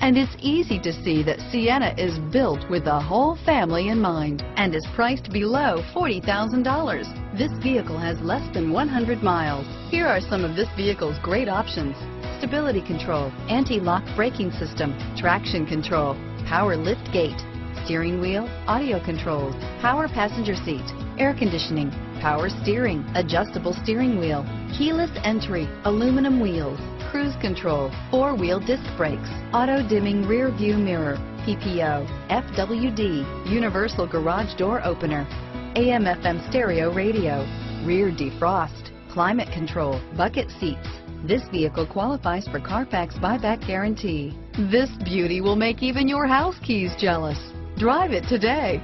and it's easy to see that Sienna is built with the whole family in mind and is priced below $40,000. This vehicle has less than 100 miles. Here are some of this vehicle's great options. Stability control, anti-lock braking system, traction control, power lift gate, steering wheel, audio controls, power passenger seat, air conditioning, power steering, adjustable steering wheel, keyless entry, aluminum wheels, cruise control, four-wheel disc brakes, auto-dimming rear view mirror, PPO, FWD, universal garage door opener, AM FM stereo radio, rear defrost, climate control, bucket seats. This vehicle qualifies for Carfax buyback guarantee. This beauty will make even your house keys jealous. Drive it today.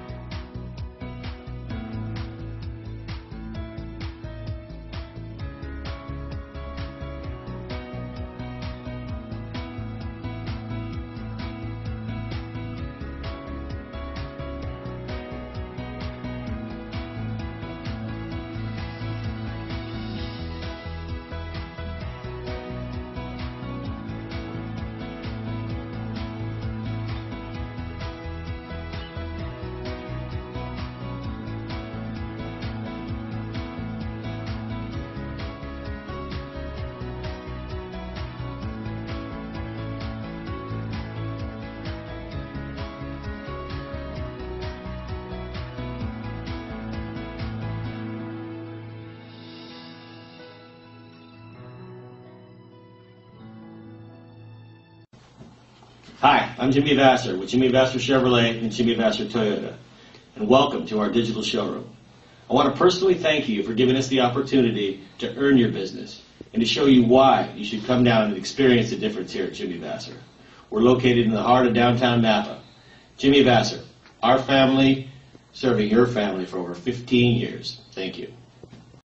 Hi, I'm Jimmy Vasser with Jimmy Vasser Chevrolet and Jimmy Vasser Toyota, and welcome to our digital showroom. I want to personally thank you for giving us the opportunity to earn your business and to show you why you should come down and experience the difference here at Jimmy Vasser. We're located in the heart of downtown Napa. Jimmy Vasser, our family serving your family for over 15 years. Thank you.